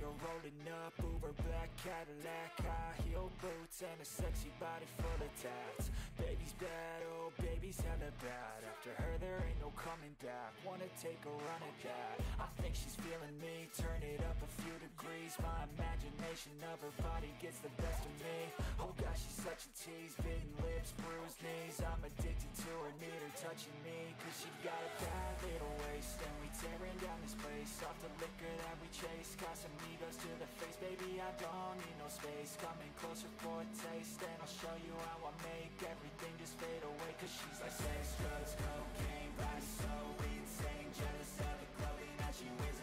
her rolling up Uber black Cadillac High heel boots and a sexy body full of tats. Baby's bad, oh baby's hella bad. After her there ain't no coming back. Wanna take a run at that I think she's feeling me. Turn it up a few degrees My imagination of her body gets the best of me. Oh gosh, she's such a tease. Bitten lips, bruised knees. I'm addicted to her, need her touching me. Cause she got a bad little waist And we tearing down this place. Off the liquor that we chase Casamigos to the face. Baby, I don't need no space. Coming closer for a taste And I'll show you how I make everything just fade away. Cause she's like sex, drugs, cocaine Body so insane. Jealous of the clothing that she wears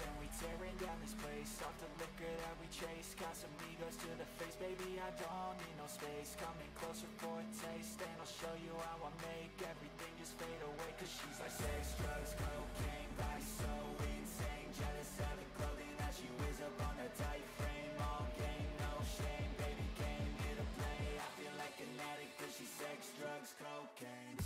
And we tearing down this place. Off the liquor that we chase. Casamigos to the face. Baby, I don't need no space. Coming closer for a taste And I'll show you how I make everything just fade away. Cause she's like sex, drugs, cocaine Body so insane. Jealous of the clothing that she wears up on a tight frame. All game, no shame. Baby came here to play. I feel like an addict Cause she's sex, drugs, cocaine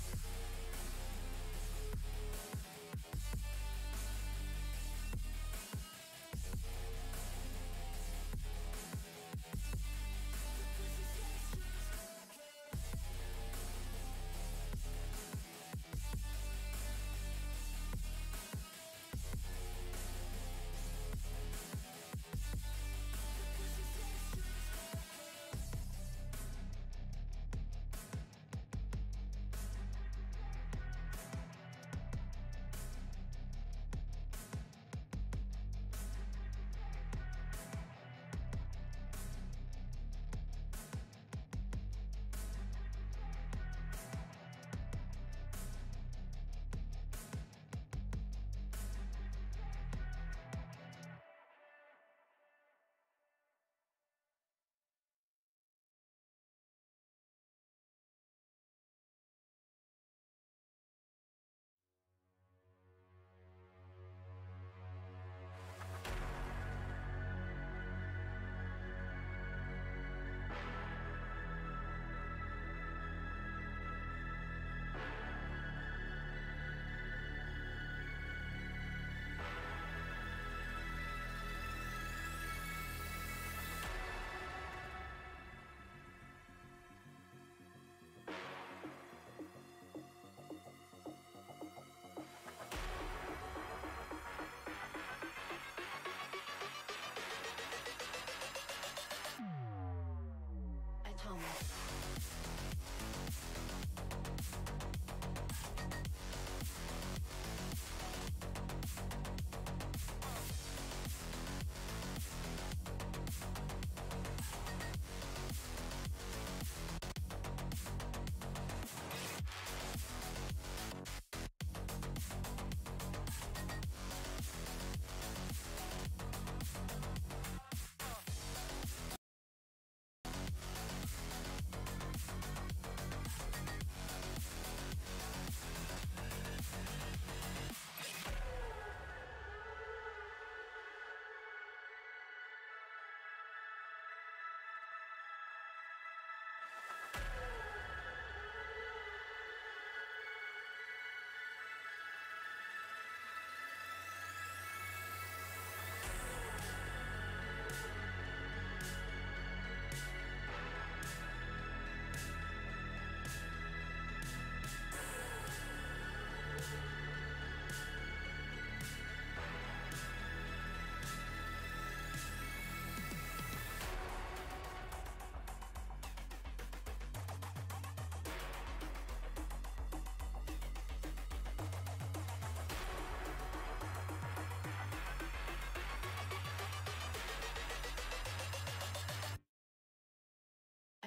come.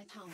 Tongue.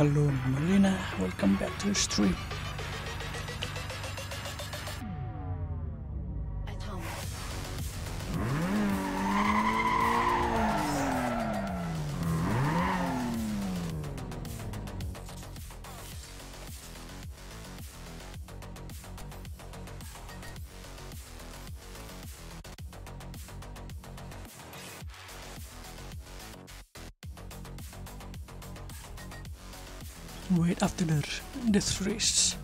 Hello Marina, welcome back to the stream. Wait after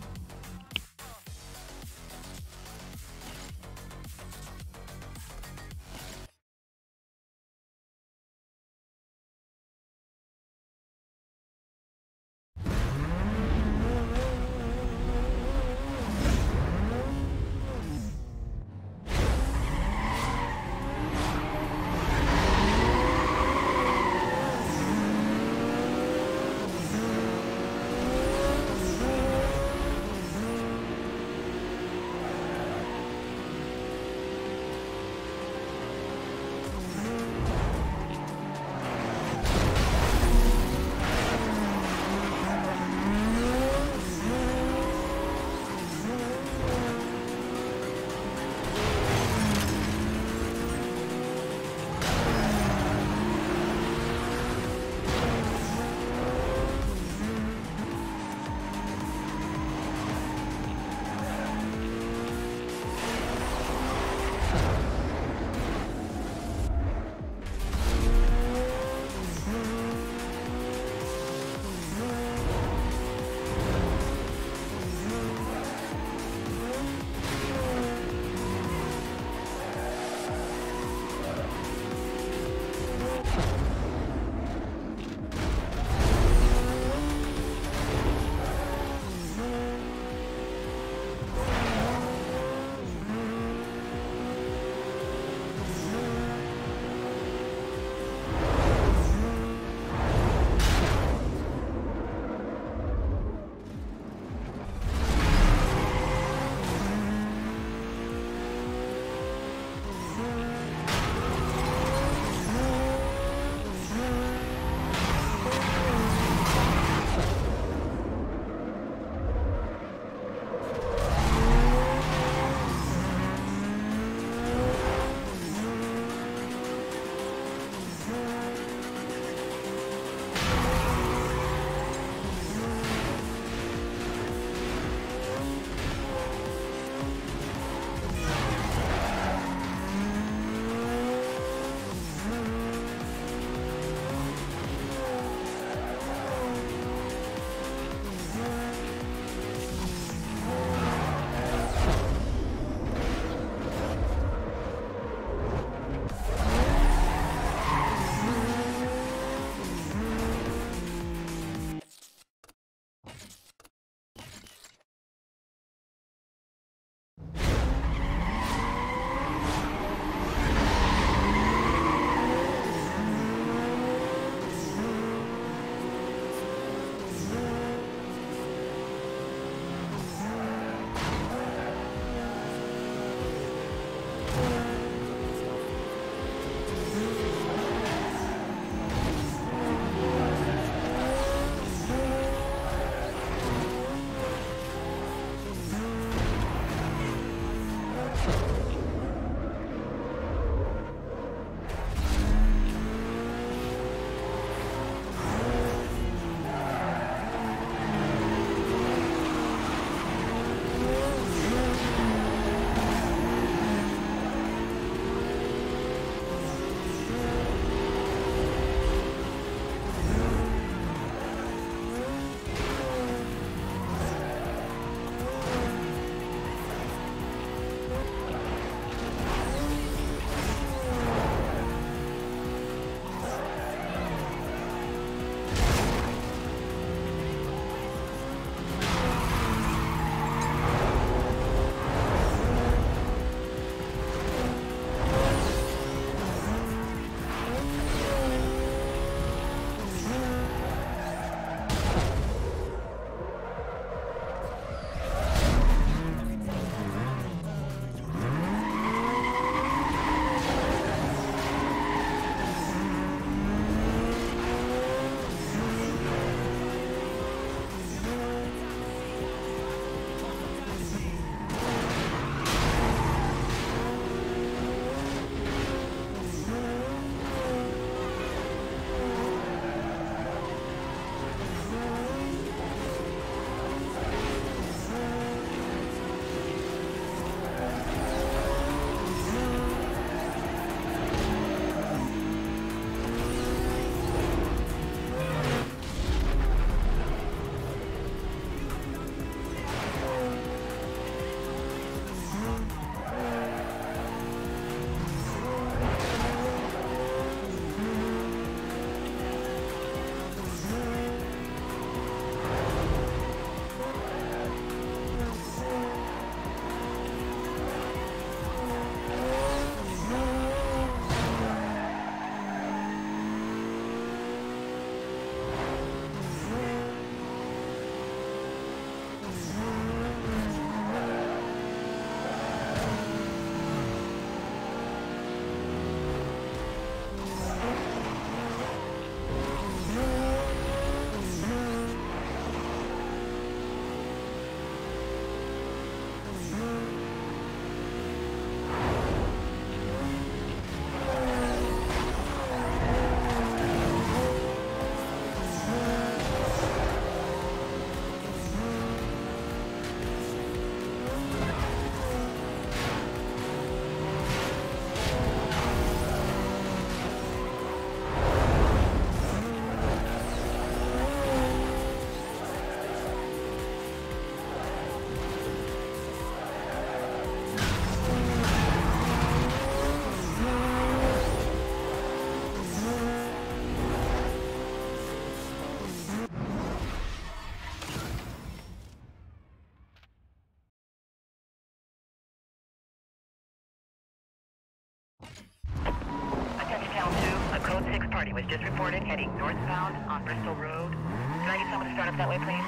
the death race. Code 6 party was just reported heading northbound on Bristol Road. Can I get someone to start up that way, please?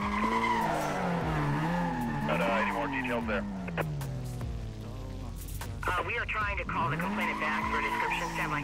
Got uh, any more details there? Uh, we are trying to call the complainant back for a description. Stand by.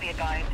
Members be advised.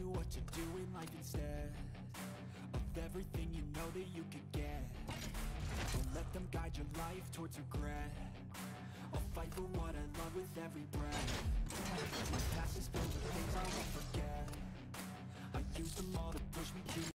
you what to do in life instead Of everything you know that you could get. Don't let them guide your life towards regret. I'll fight for what I love with every breath. My past is filled with things I won't forget. I use them all to push me to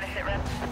Can you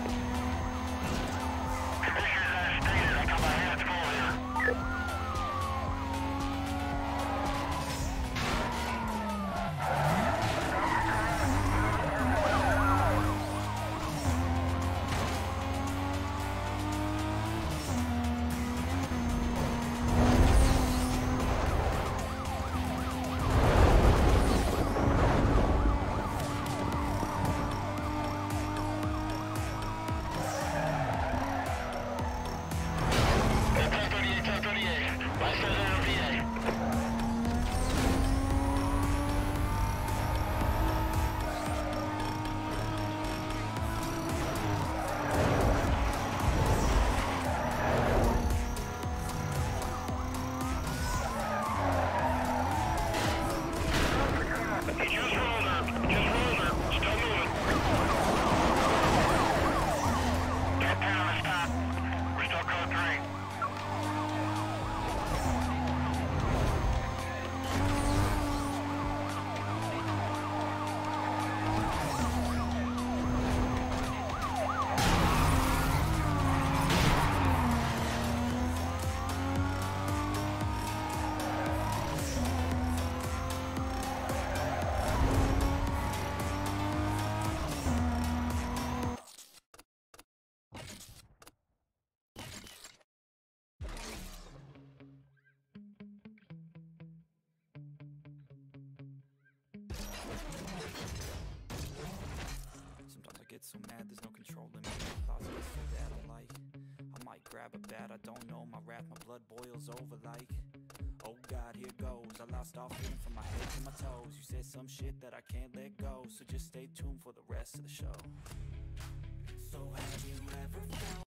all feeling from my head to my toes. You said some shit that I can't let go So just stay tuned for the rest of the show. So have you ever felt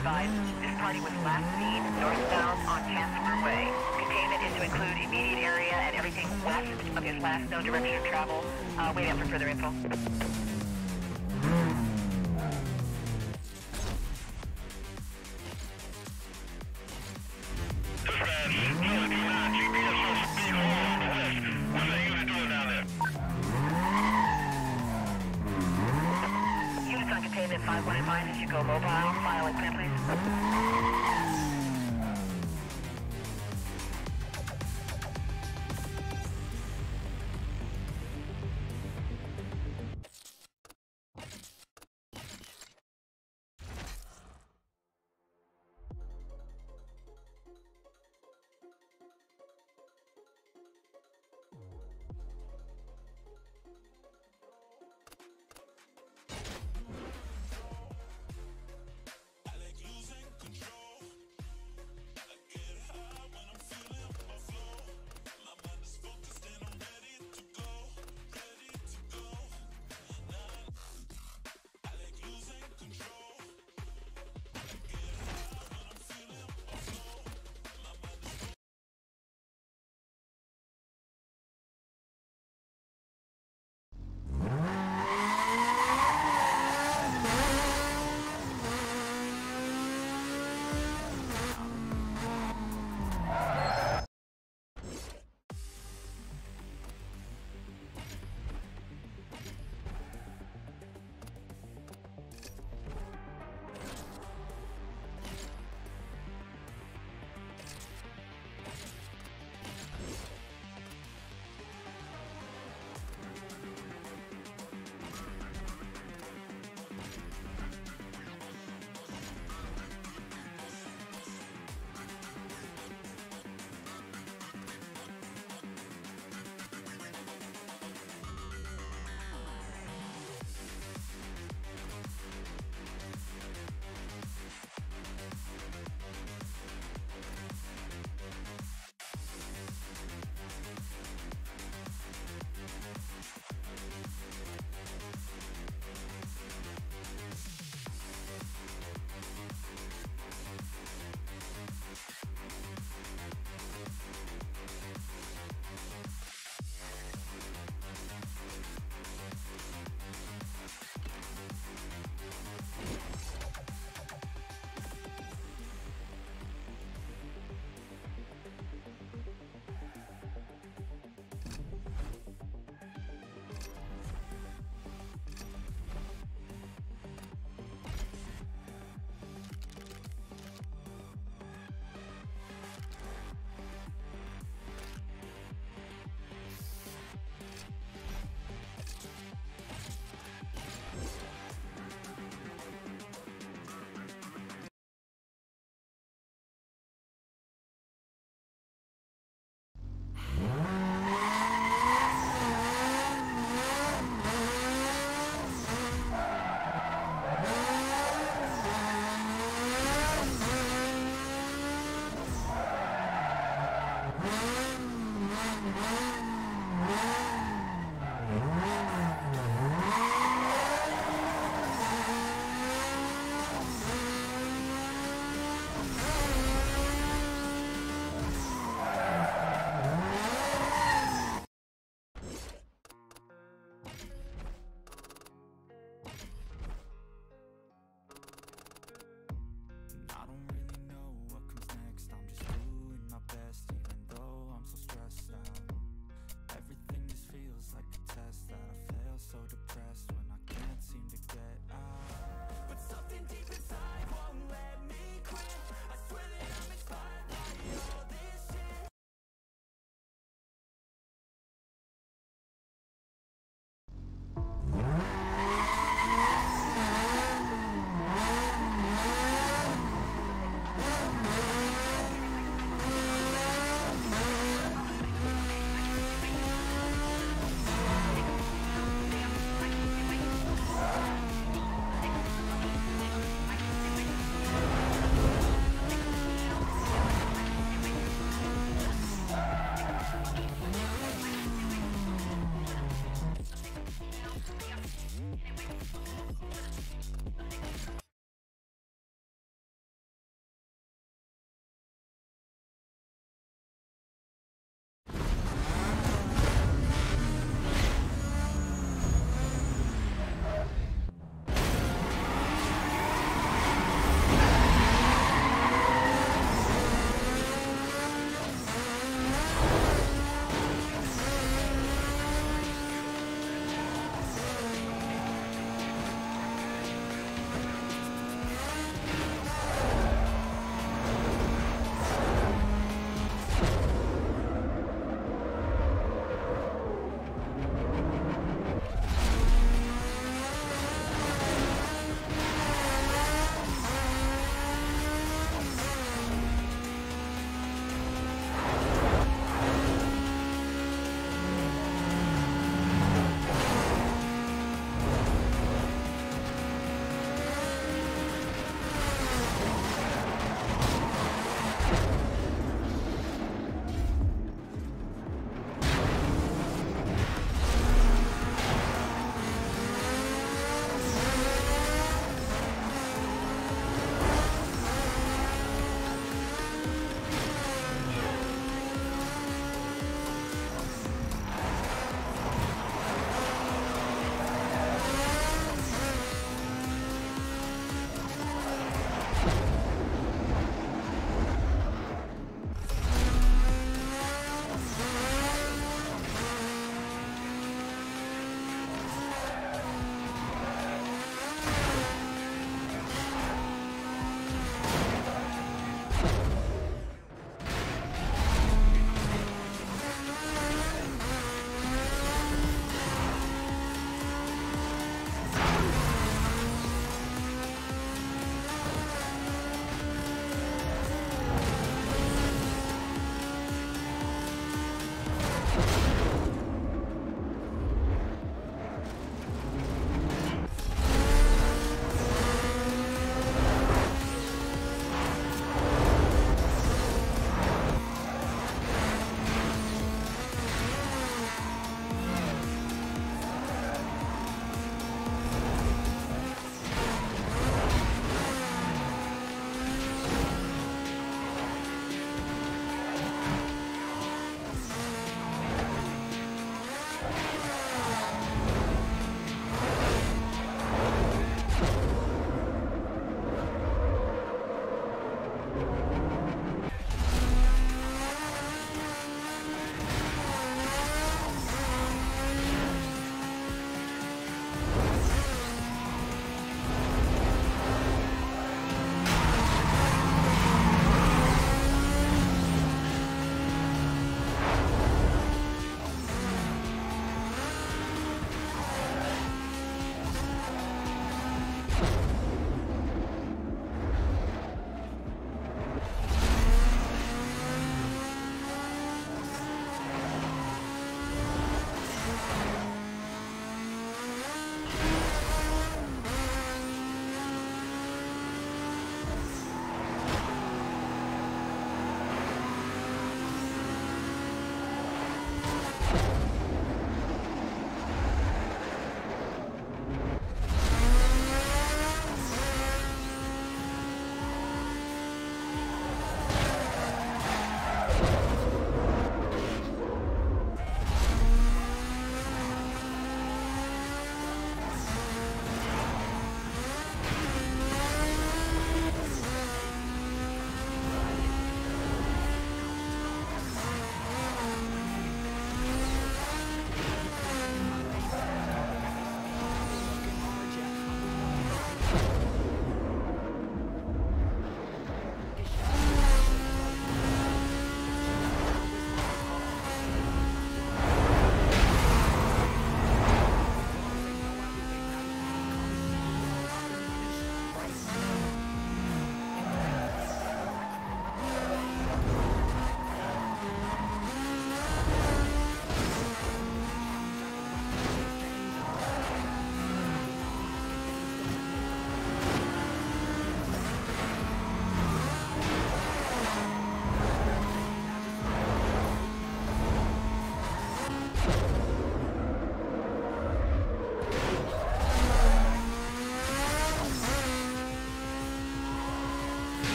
advised,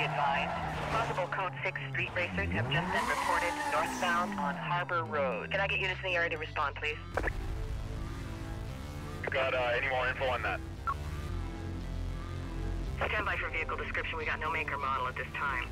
Be advised, possible Code 6 street racers have just been reported northbound on Harbor Road. Can I get units in the area to respond, please? Got uh, any more info on that? Stand by for vehicle description. We got no maker model at this time.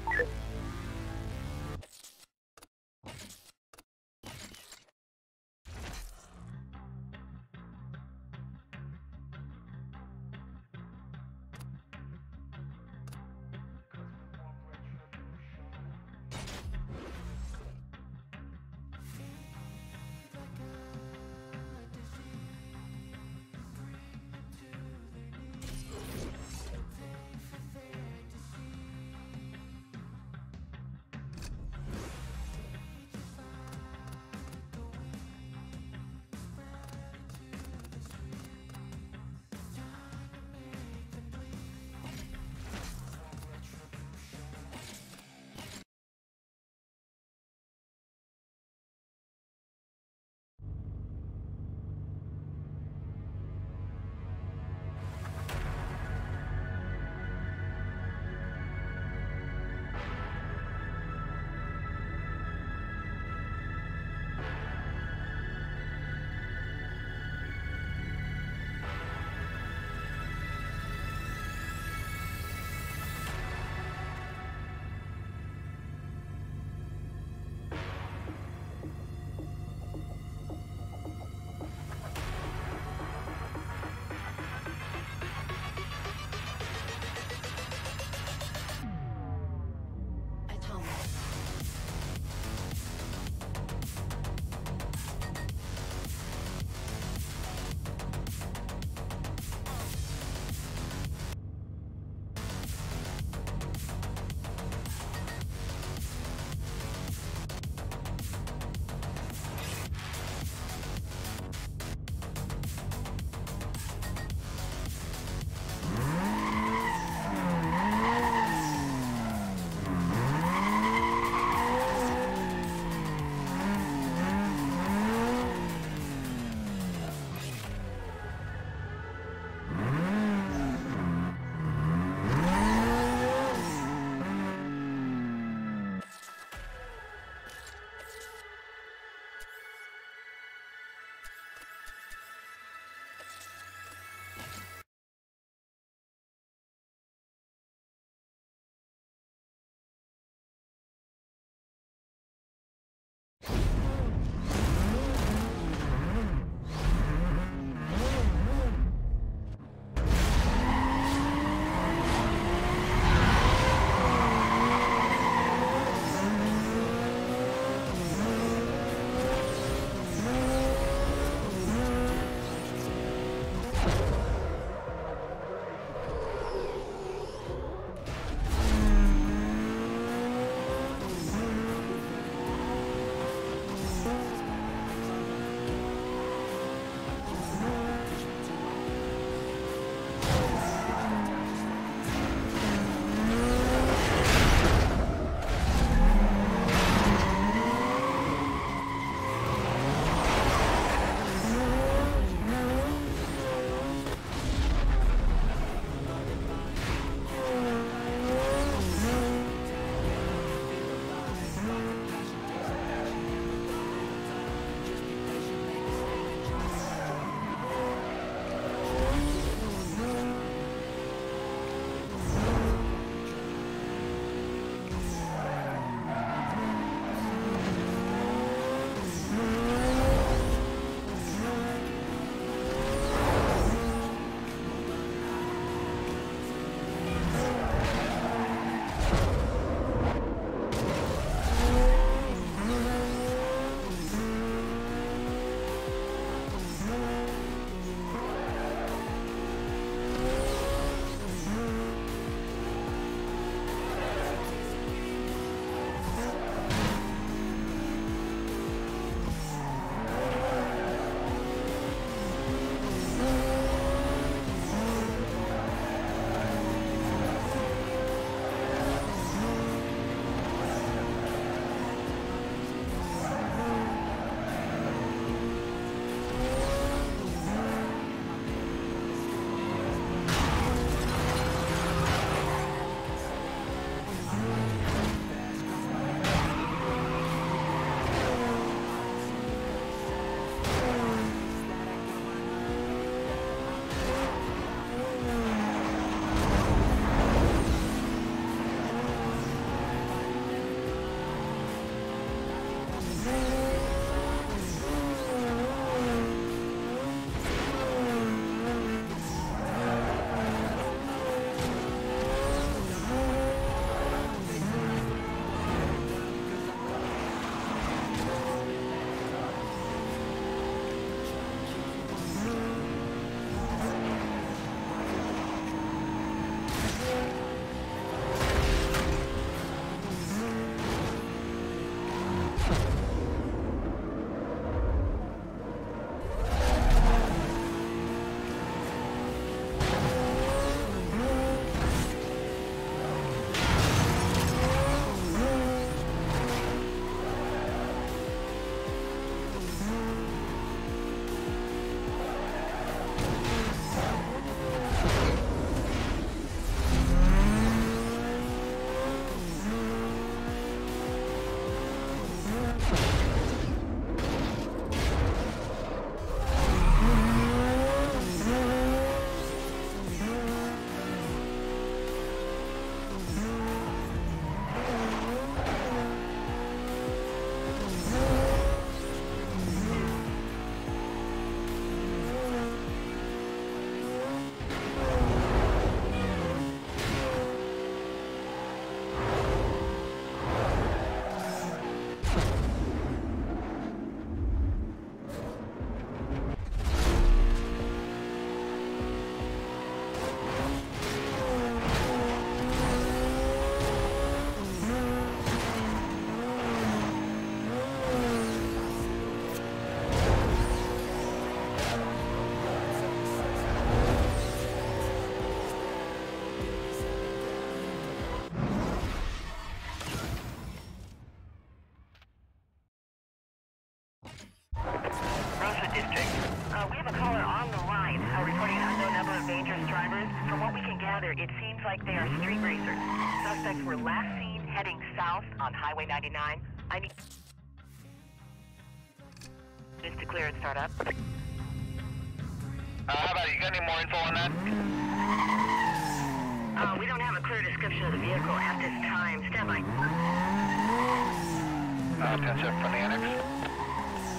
from the annex.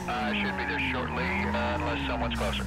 I uh, should be there shortly, uh, unless someone's closer.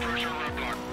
Pressure roadblock.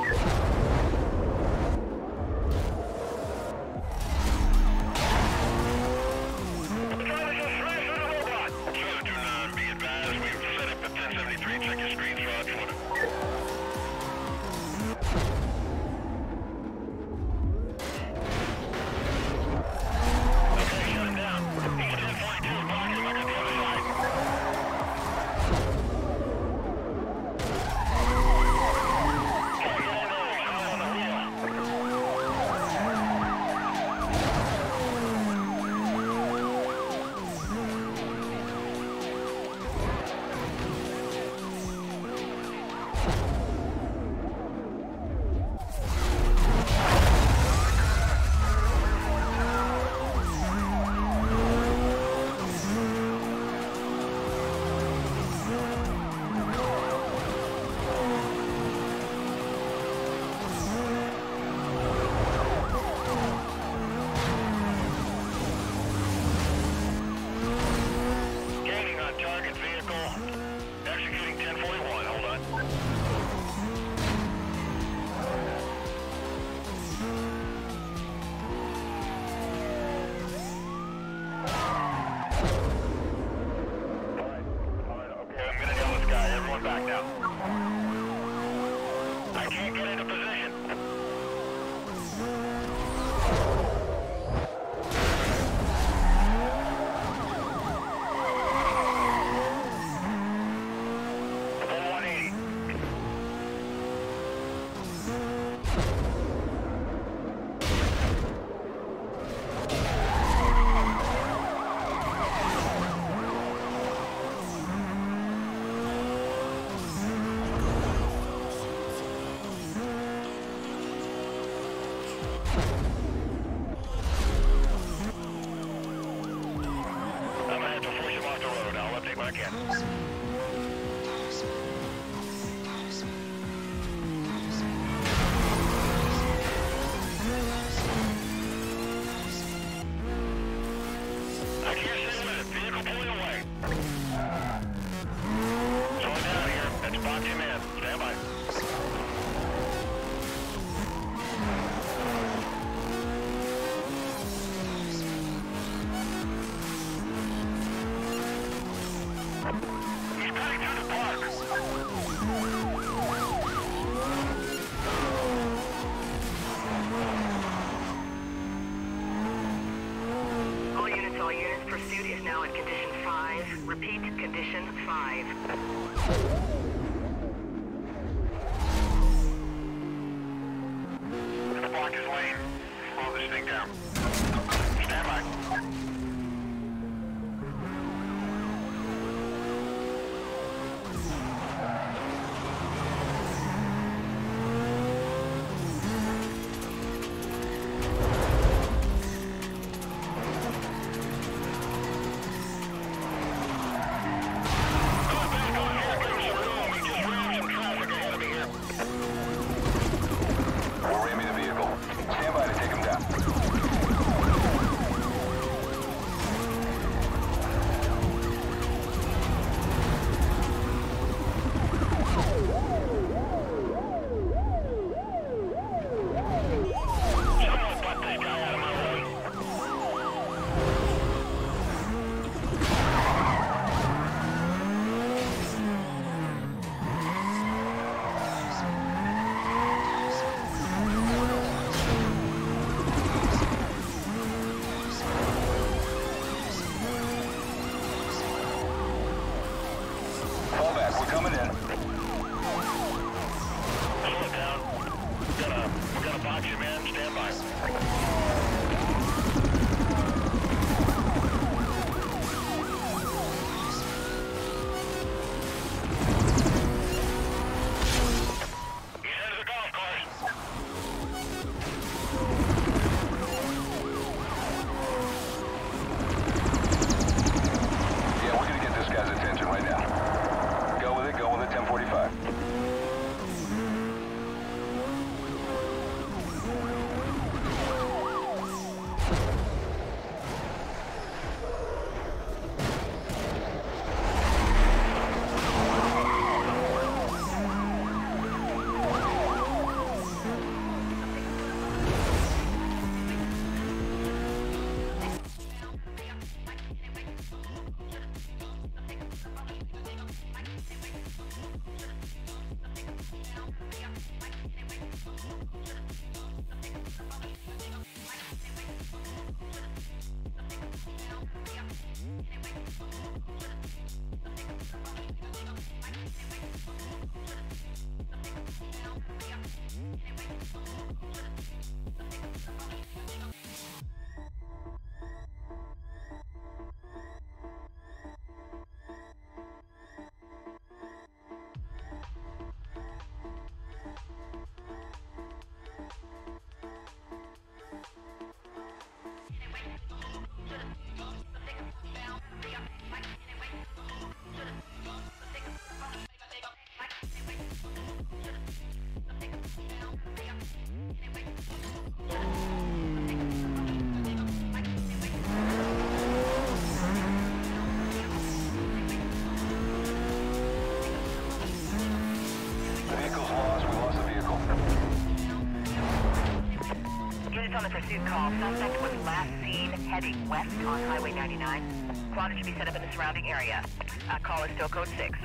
pursuit call. Suspect was last seen heading west on Highway 99. Squadron should be set up in the surrounding area. Uh, call is still code 6.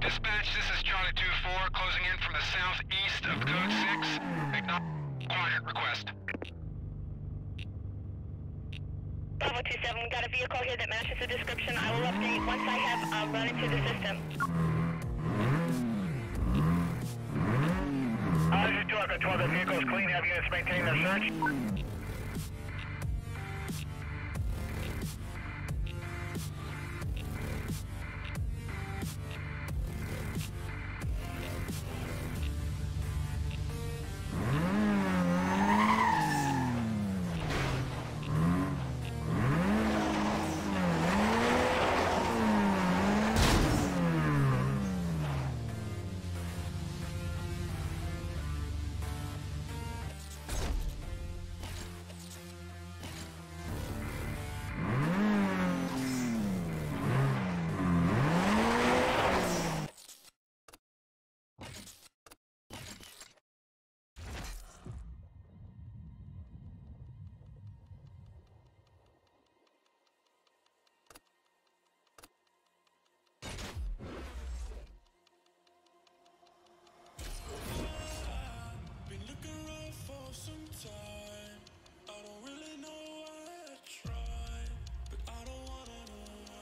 Dispatch, this is Charlie 2-4, closing in from the southeast of code 6. Acknowledge quadrant request. Bravo 27, got a vehicle here that matches the description. I will update once I have uh, run into the system. units maintain their search. time. I don't really know why I tried, but I don't wanna know.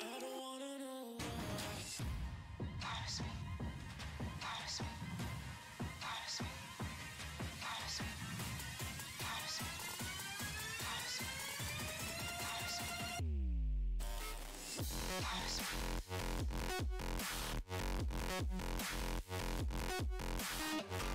I don't wanna know why. Promise me, promise me, promise me, promise me, promise me, promise me, promise me, promise me. Promise me.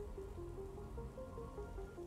East be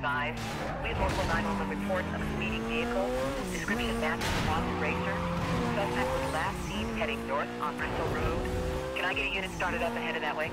advised. We have multiple 911 reports of a speeding vehicle. Description matches a wanted racer. Suspect was last seen heading north on Bristol Road. Can I get a unit started up and headed that way?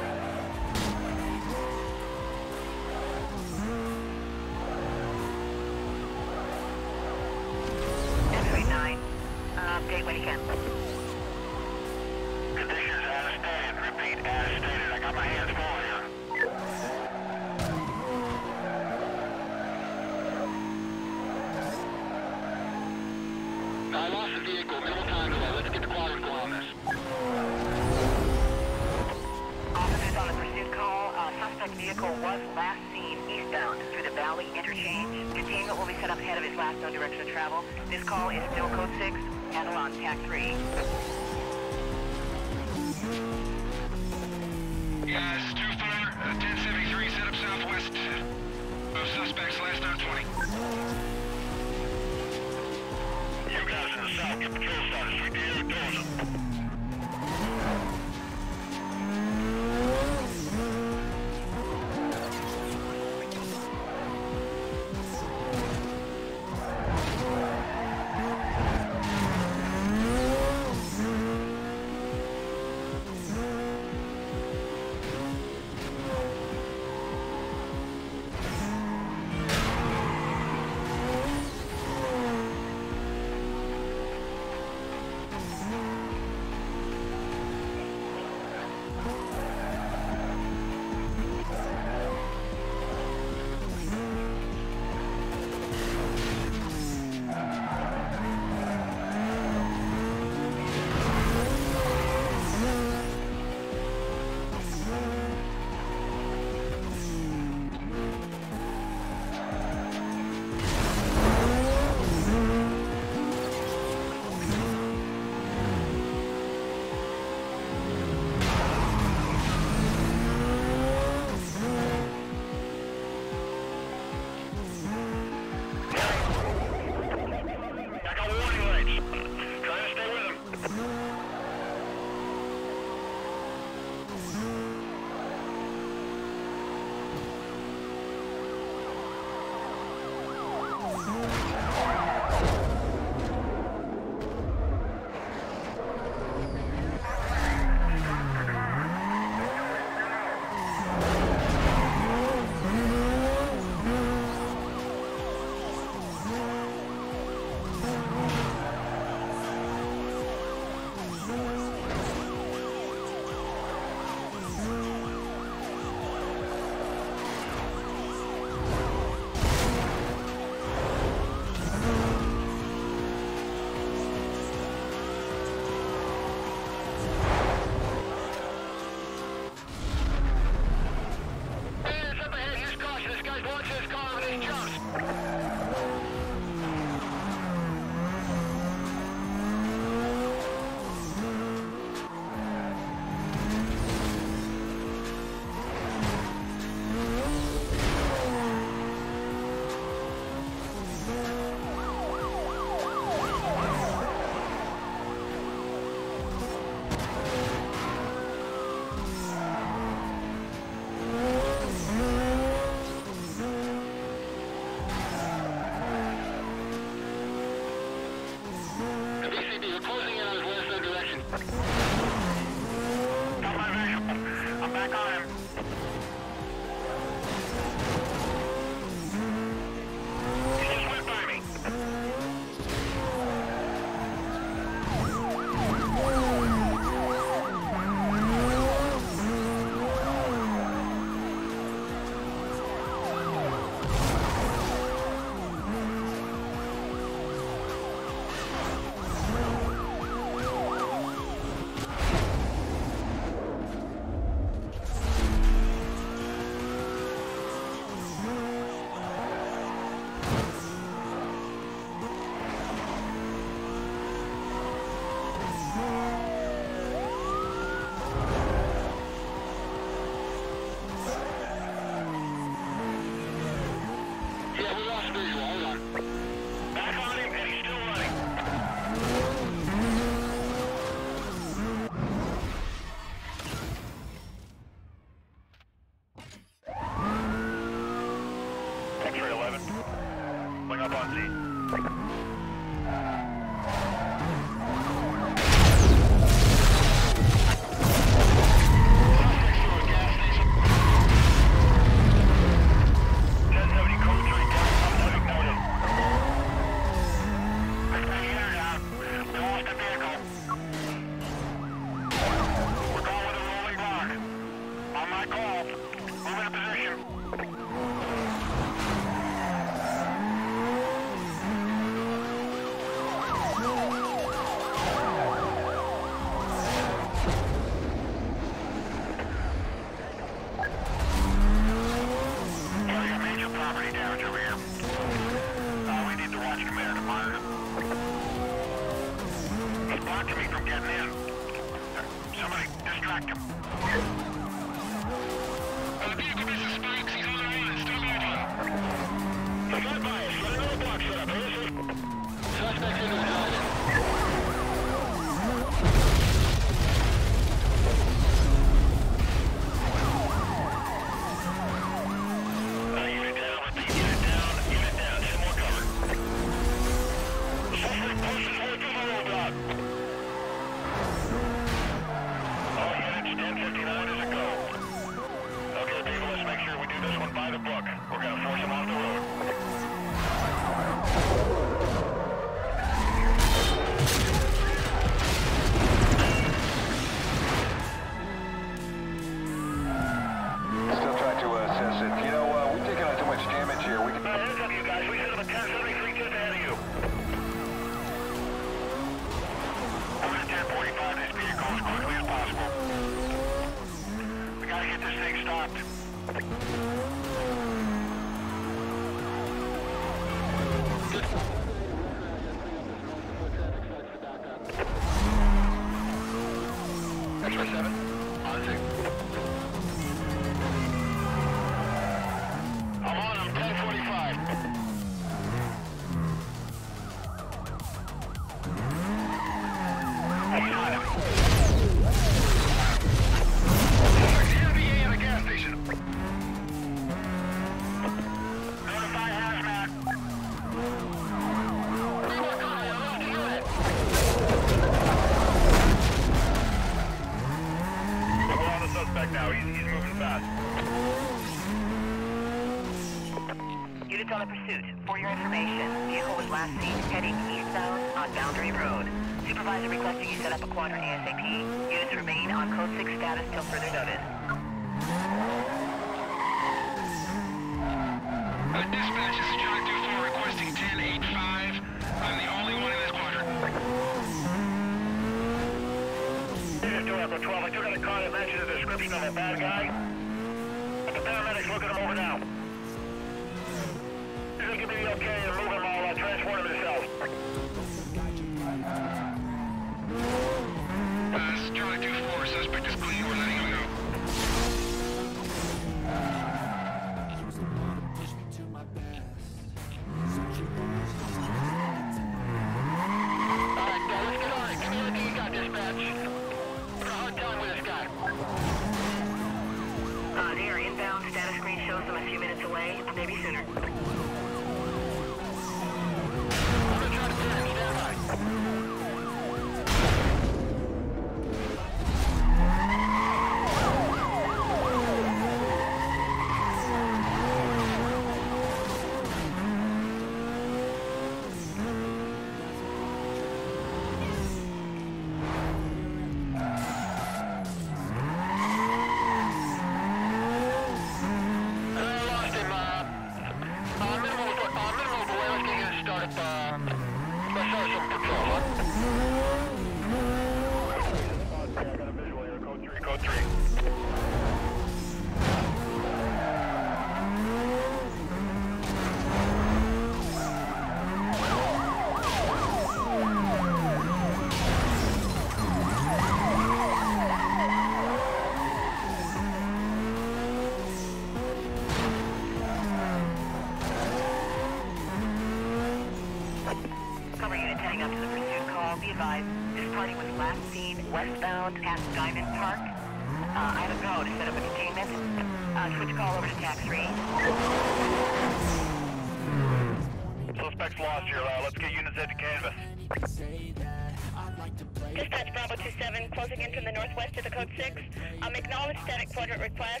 class.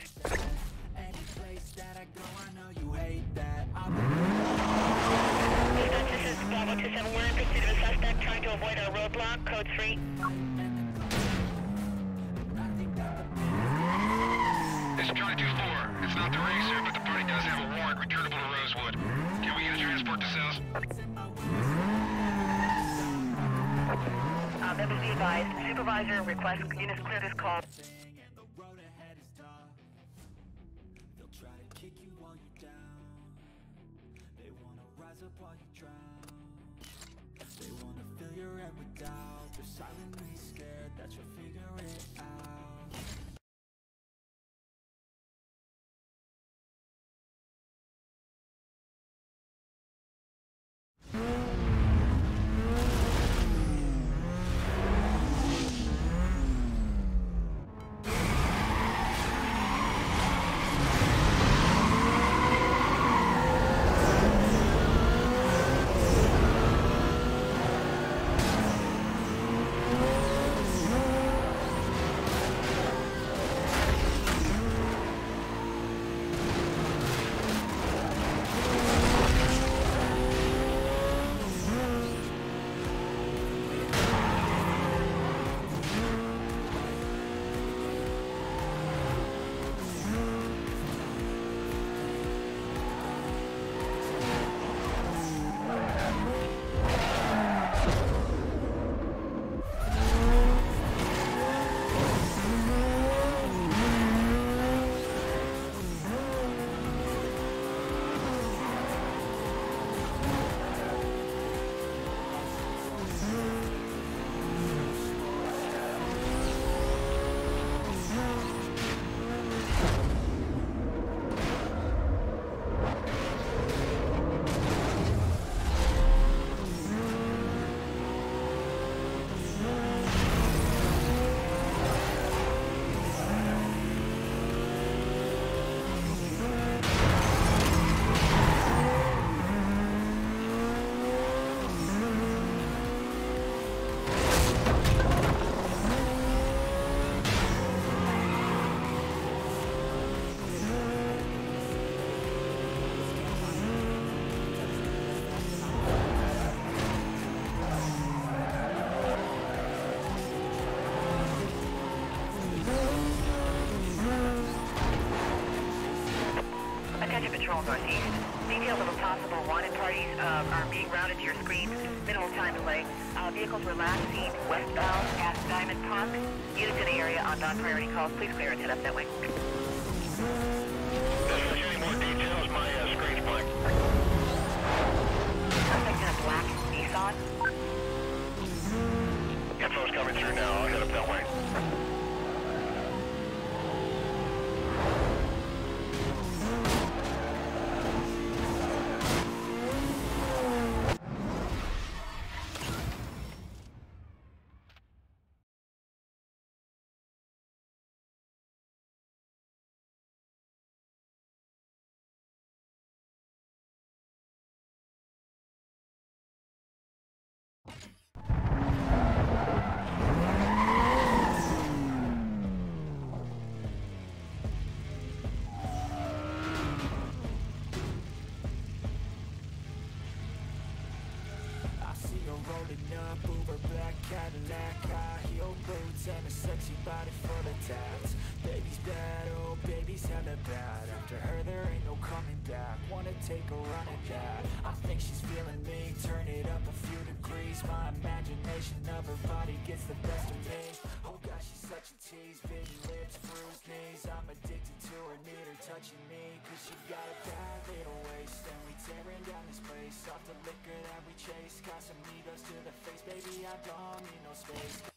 Any place that I go, I know you hate that. This is Bravo 27. We're in pursuit of a suspect trying to avoid our roadblock, code 3. It's Charlie 2-4. It's not the racer, but the party does have a warrant returnable to Rosewood. Can we get a transport to South? Uh, members be advised, supervisor requests municipal They'll try to kick you while you're down. They wanna rise up while you drown. They wanna fill your head with doubt. They're silently back. Wanna take a run at that. I think she's feeling me, turn it up a few degrees. My imagination of her body gets the best of me. Oh gosh, she's such a tease. Big lips, bruised knees. I'm addicted to her, need her touching me. Cause she got a bad little waist. And we tearing down this place. Off the liquor that we chase. Got some egos to the face. Baby, I don't need no space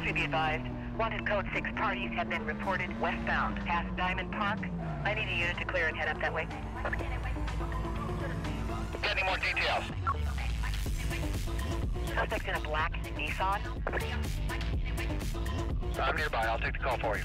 3 be advised. Wanted code 6 parties have been reported westbound past Diamond Park. I need a unit to clear and head up that way. Get any more details? Suspect in a black Nissan. I'm nearby. I'll take the call for you.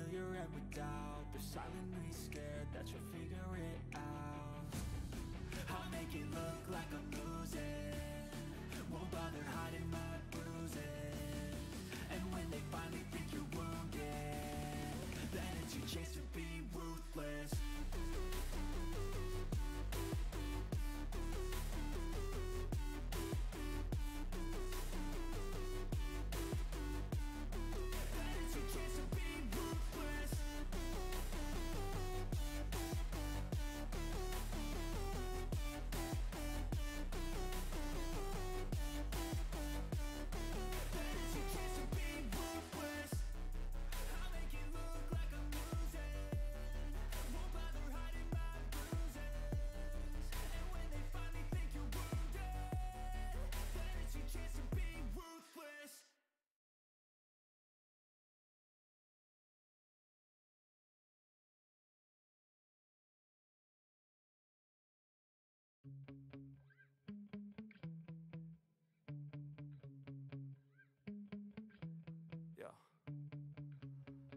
fill your head with doubt. They're silently scared that you'll figure it out. I'll make it look like I'm losing. Won't bother hiding my bruises. And when they finally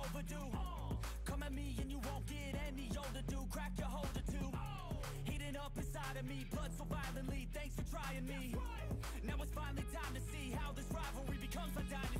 overdue. Come at me and you won't get any older, dude. Crack your holder too. Heating up inside of me, blood so violently. Thanks for trying me. Now it's finally time to see how this rivalry becomes a dynasty.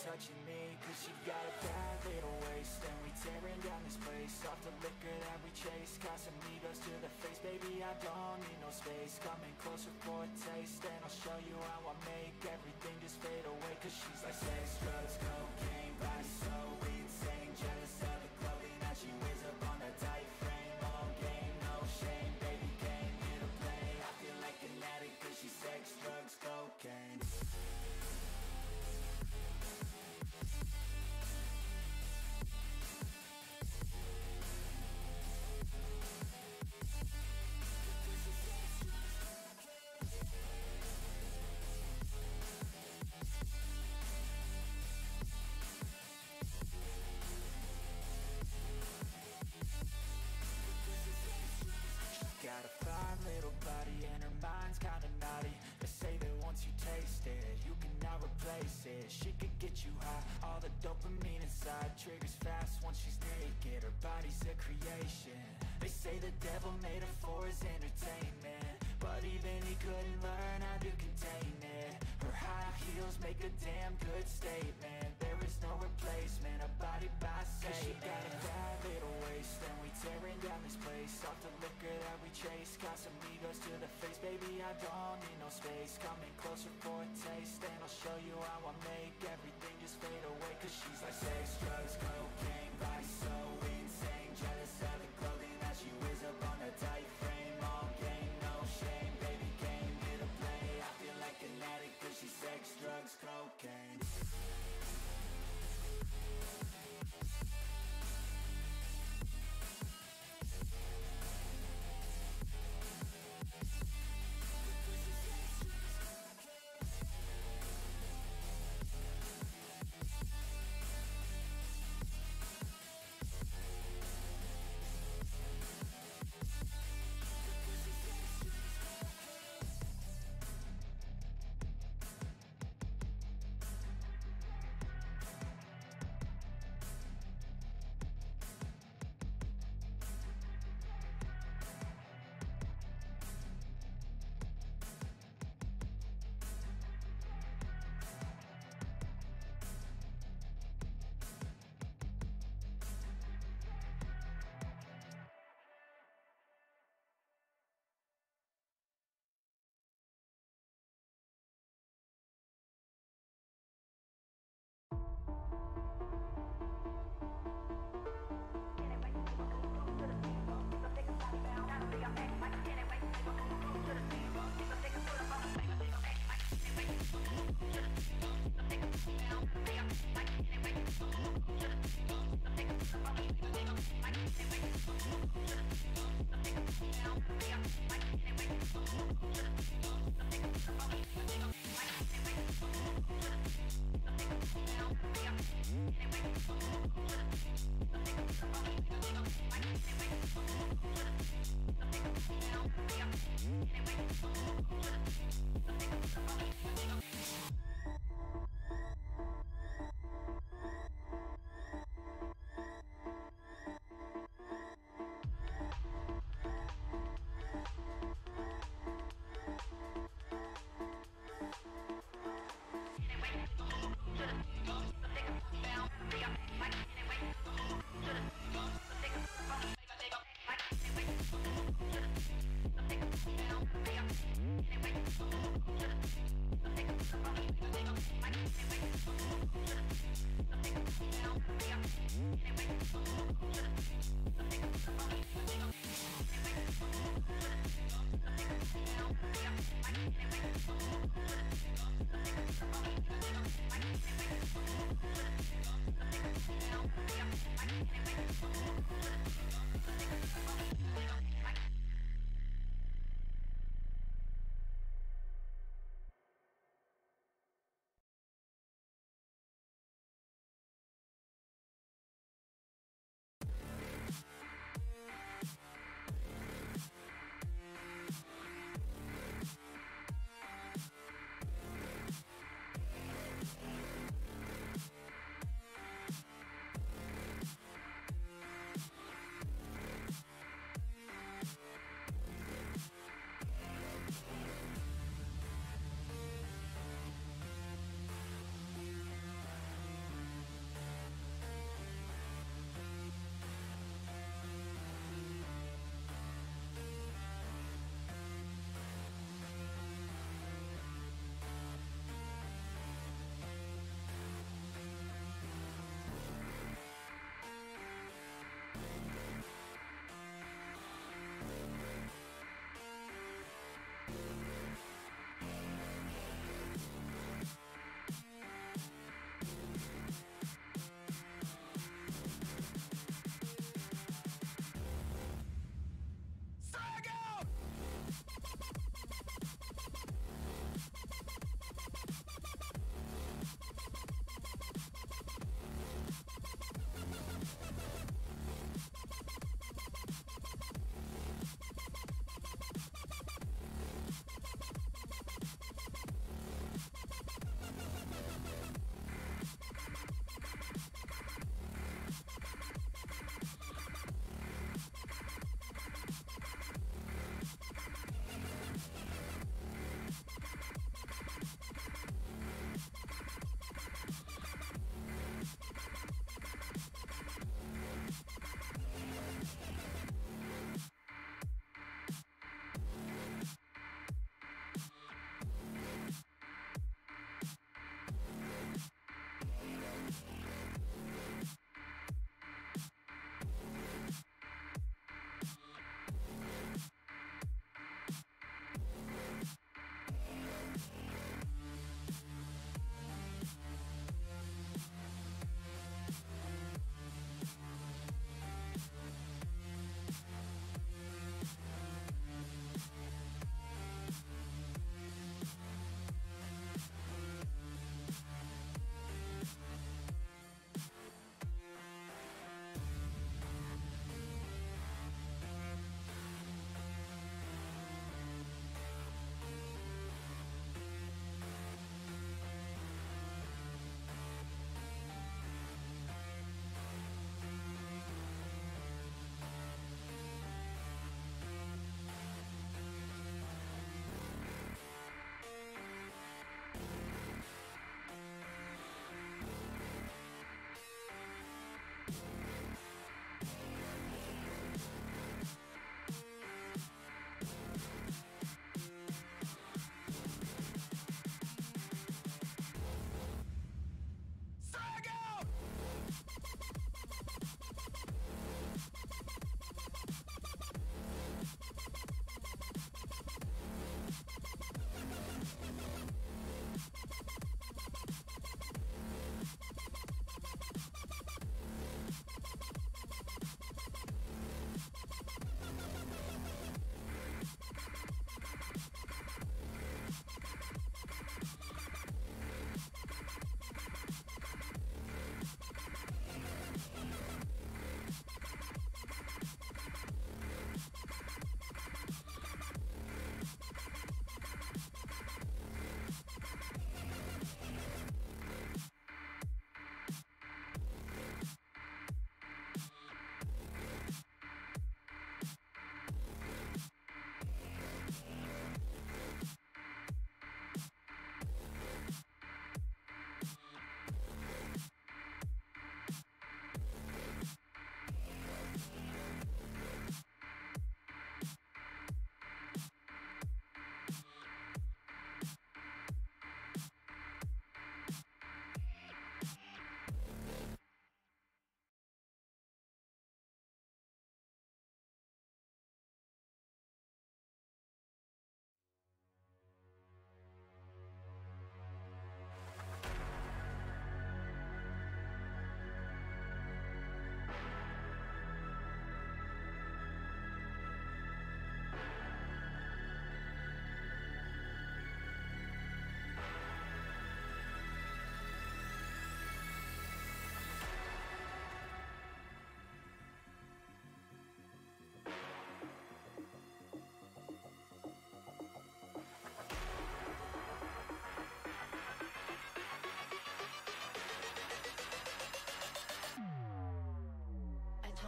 touching me Cause she got a bad little waist And we tearing down this place. Off the liquor that we chase Casamigos to the face. Baby, I don't need no space. Coming closer for a taste And I'll show you how I make everything just fade away. Cause she's like sex, drugs, cocaine Body so insane. Jealous of the clothing that she wears inside Triggers fast once she's naked, her body's a creation. They say the devil made her for his entertainment. But even he couldn't learn how to contain it. Her high heels make a damn good statement There is no replacement, a body by Cause she got a bad little waist And we tearing down this place. Off the liquor that we chase Got some egos to the face. Baby, I don't need no space. Coming closer for a taste And I'll show you how I make Everything just fade away. Cause she's like sex, drugs, cocaine Vice so insane. Jealous of the clothing that she wears up on a tight frame. All game, no shame. Baby came here to play. I feel like an addict Cause she's sex, drugs, cocaine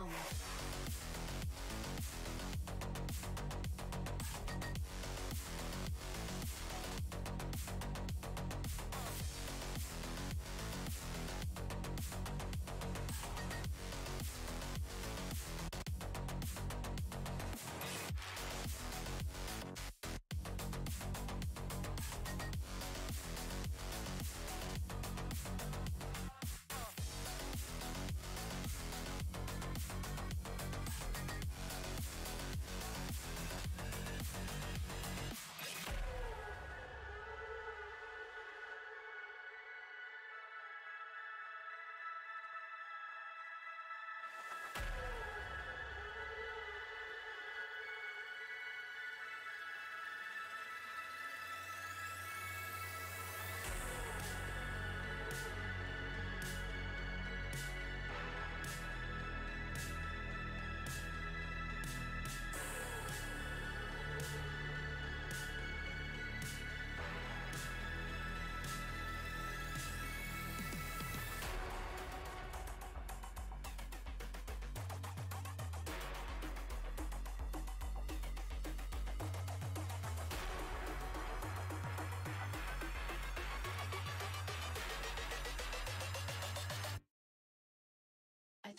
home.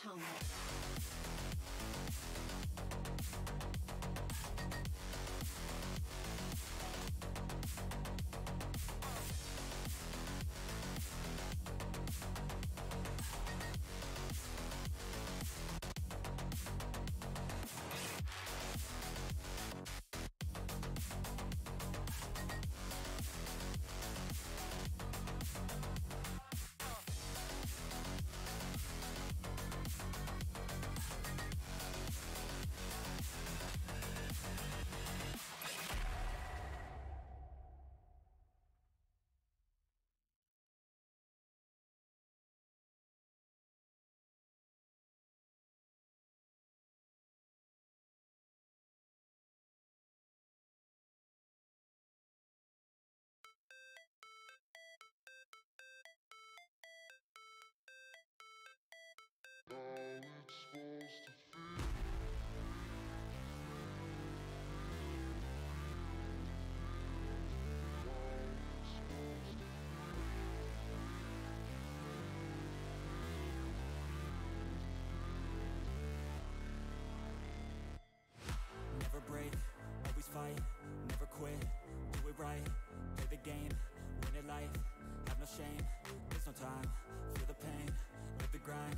Never break, fight, never break, always fly, never quit, do it right, play the game, win it life, have no shame, there's no time, feel the pain, live the grind,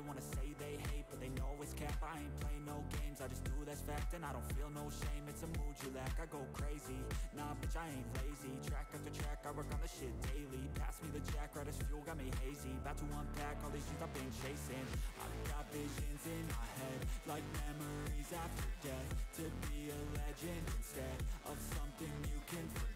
They wanna say they hate, but they know it's cap. I ain't play no games, I just do that's fact And I don't feel no shame, it's a mood you lack I go crazy, nah bitch I ain't lazy. Track after track, I work on the shit daily. Pass me the jack, right as fuel, got me hazy. About to unpack all these things I've been chasing. I've got visions in my head Like memories after death. To be a legend instead Of something you can forget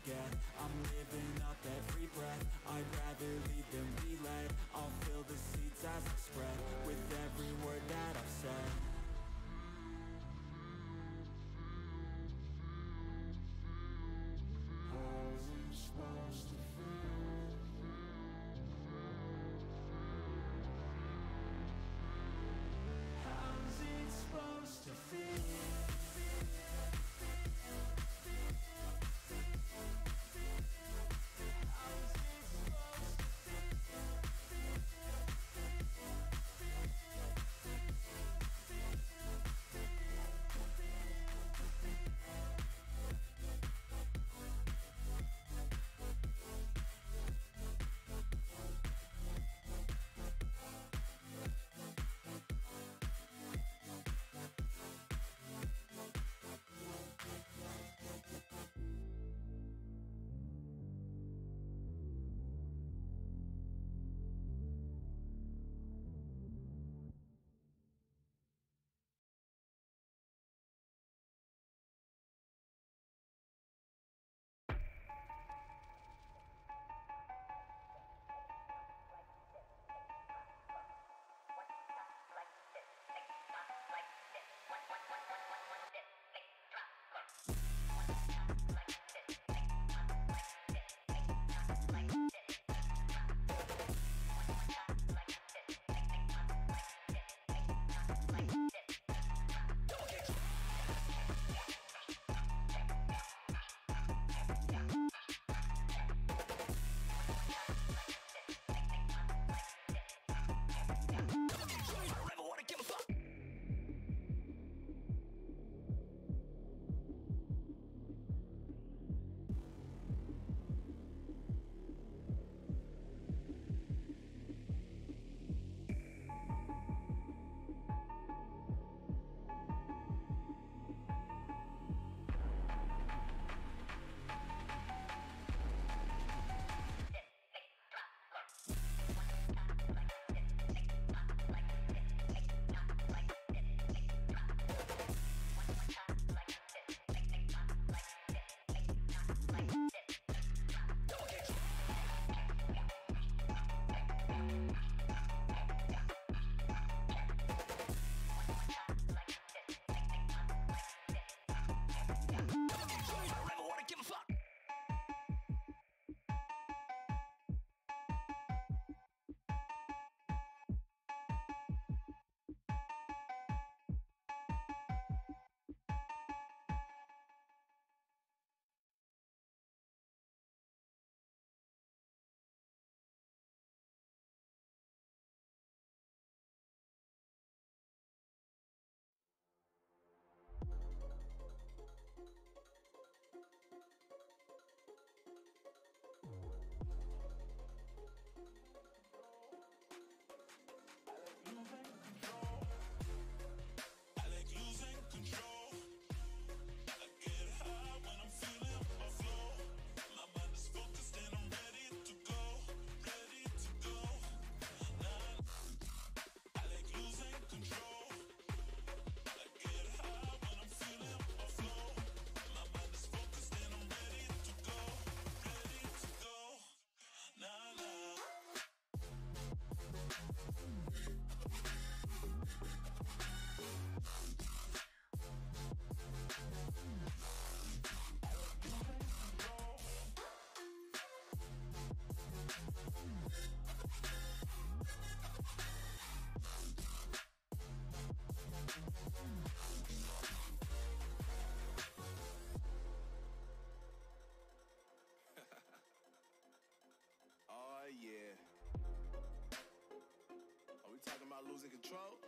losing control.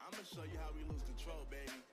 I'ma show you how we lose control, baby.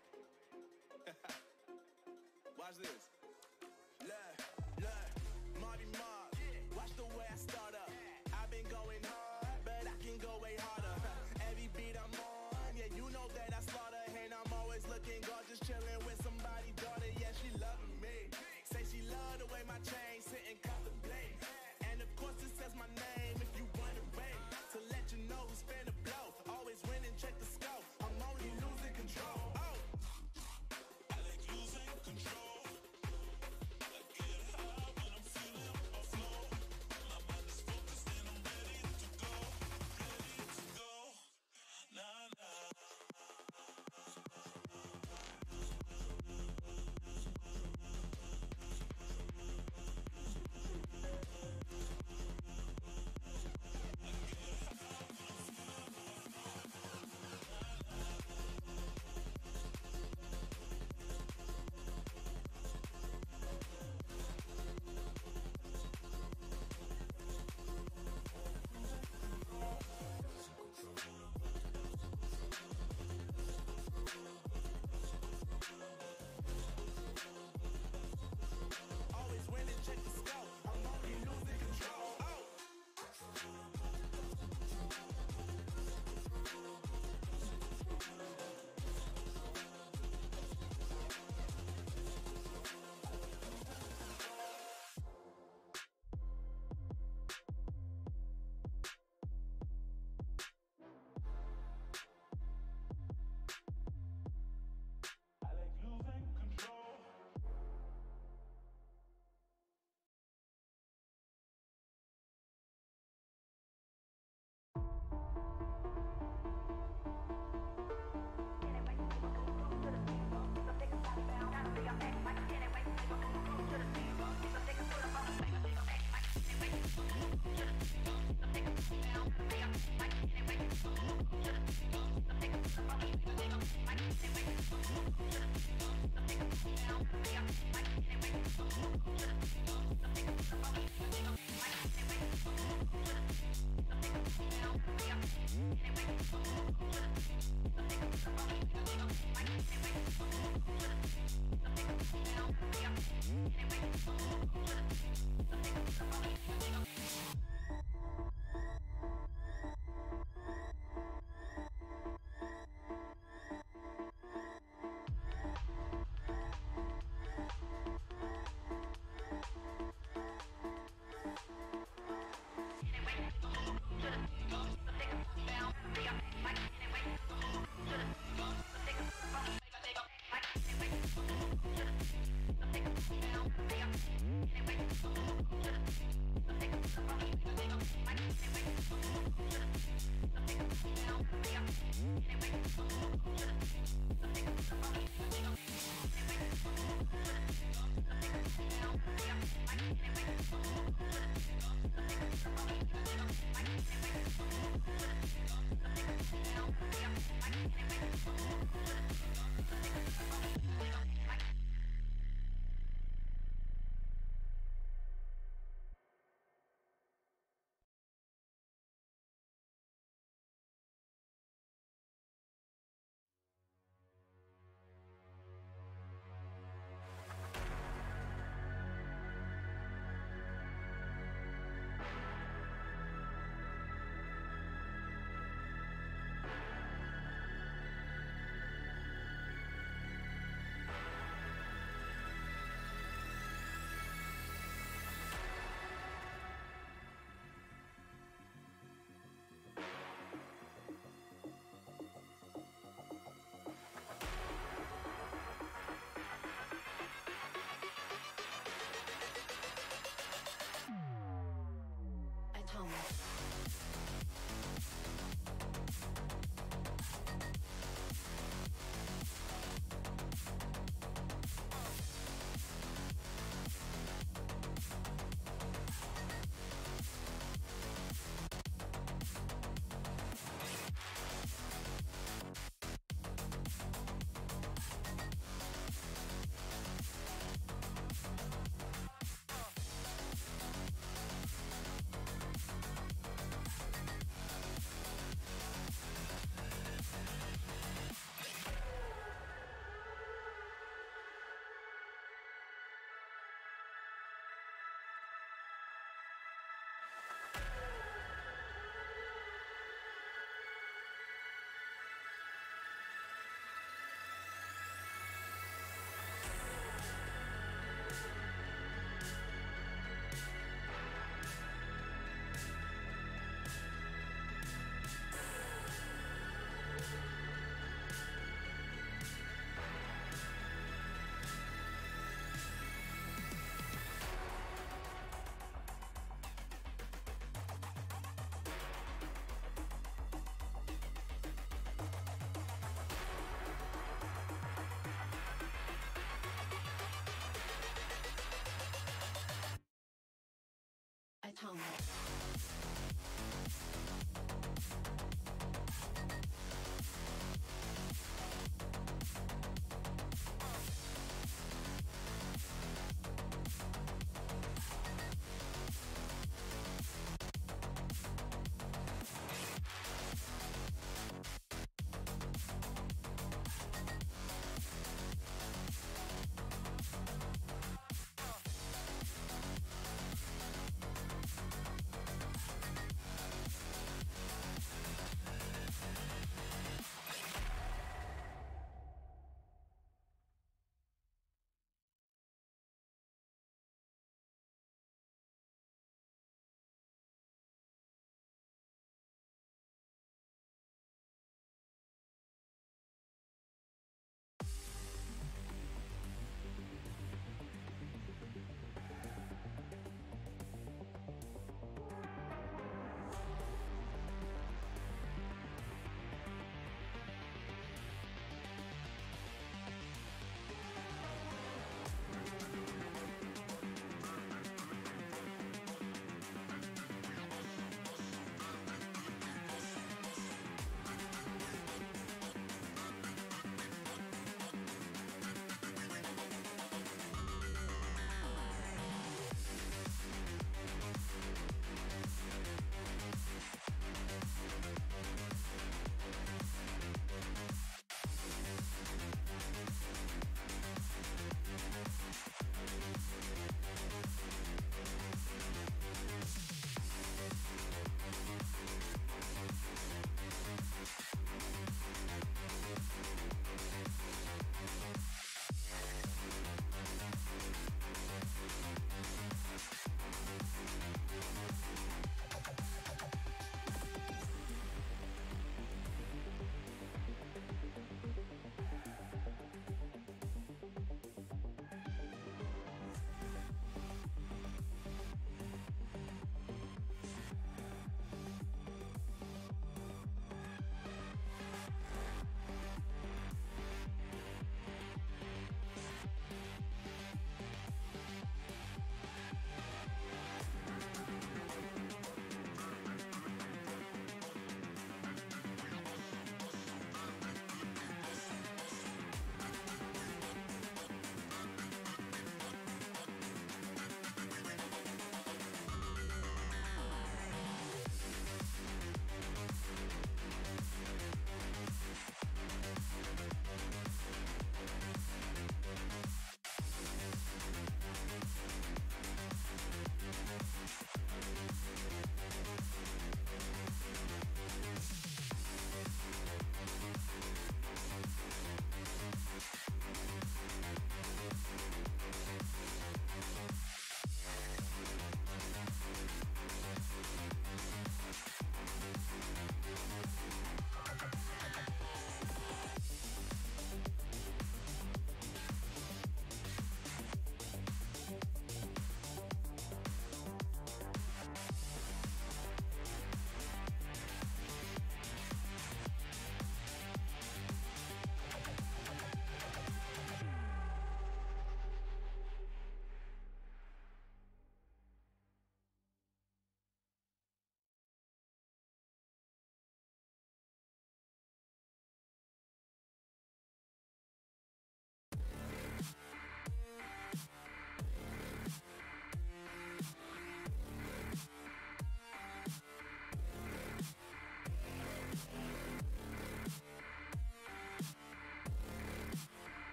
Tongue. some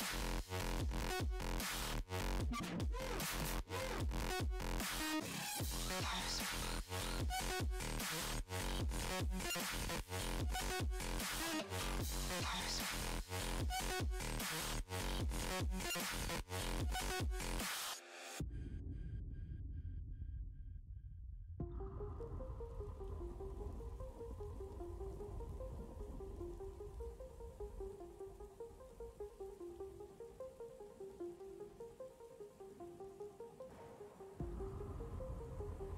I don't really know why I try, but I don't wanna know. I don't wanna know why. I've been looking around for some time. I don't really know why I try, but I don't wanna know. I don't wanna know Thank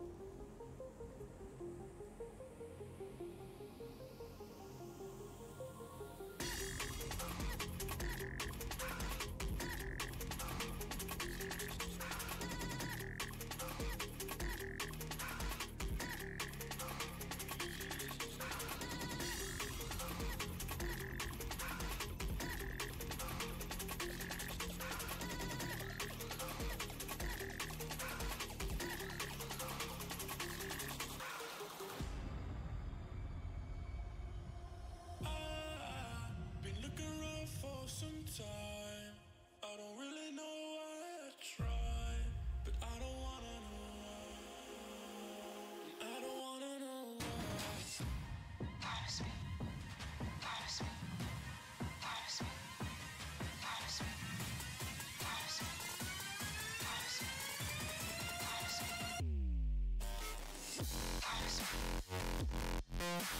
you. Do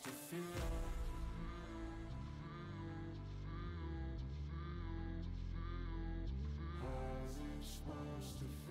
to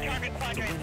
Target quadrant.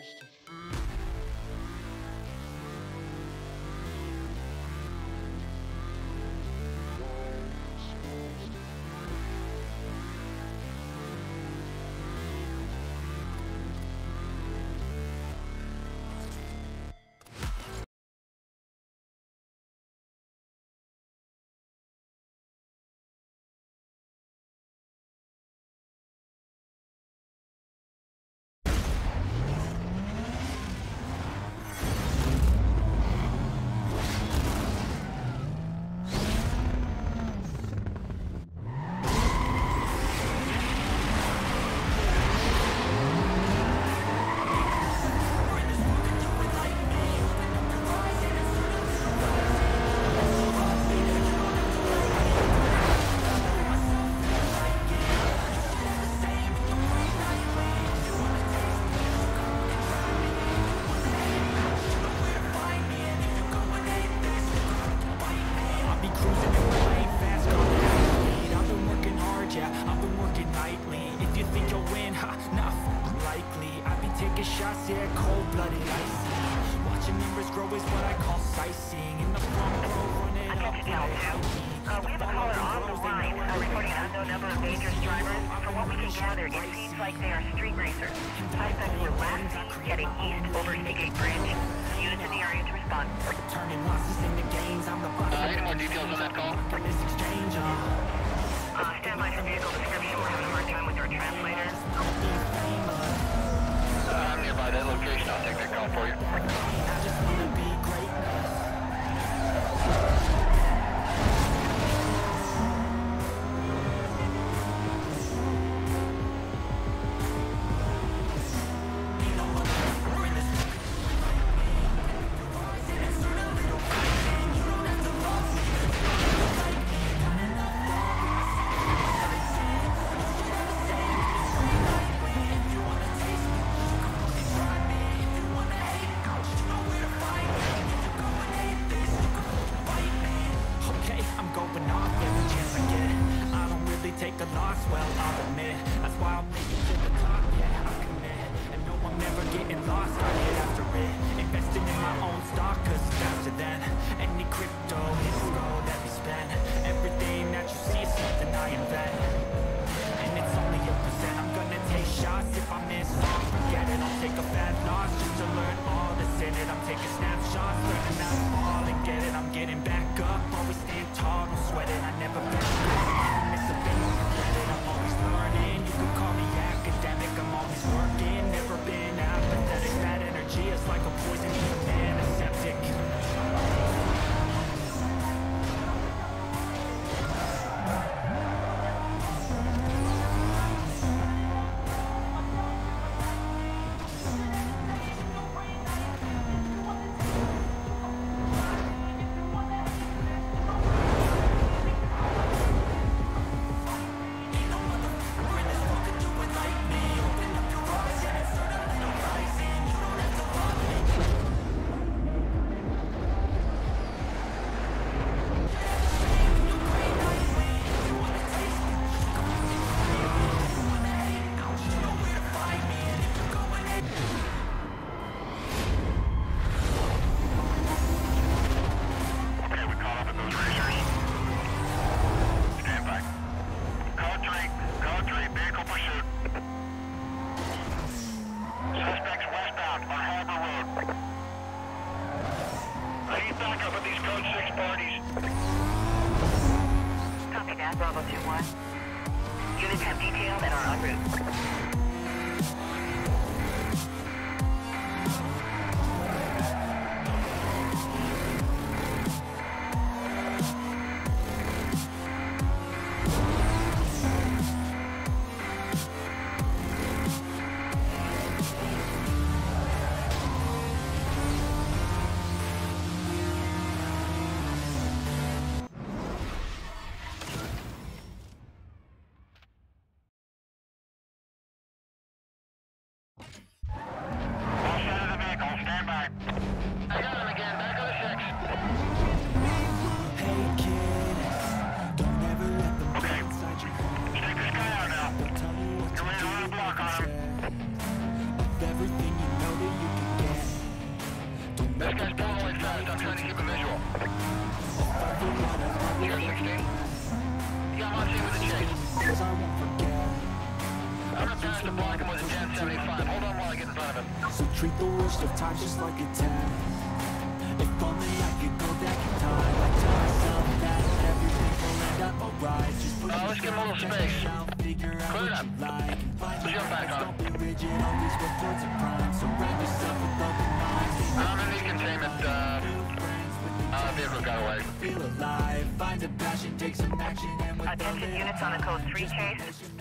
supposed to feel.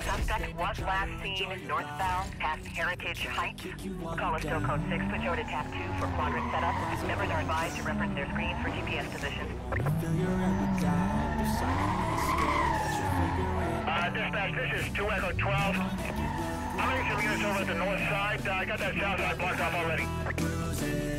Suspect was last seen northbound past Heritage Heights. Call us still code 6, switch over TAC 2 for quadrant setup. Members are advised to reference their screens for GPS position. Uh, dispatch, this is 2 Echo 12. I'm going to get over at the north side. Uh, I got that south side blocked off already.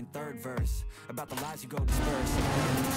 Second, third verse about the lies you go disperse.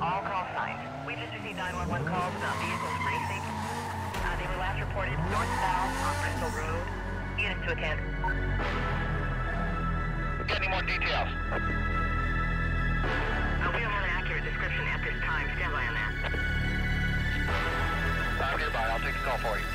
All call signs. We just received 911 calls about vehicles racing. Uh, they were last reported northbound on Bristol Road. Units to attend. Get any more details? Uh, we don't have an accurate description at this time. Stand by on that. I'm nearby. I'll take the call for you.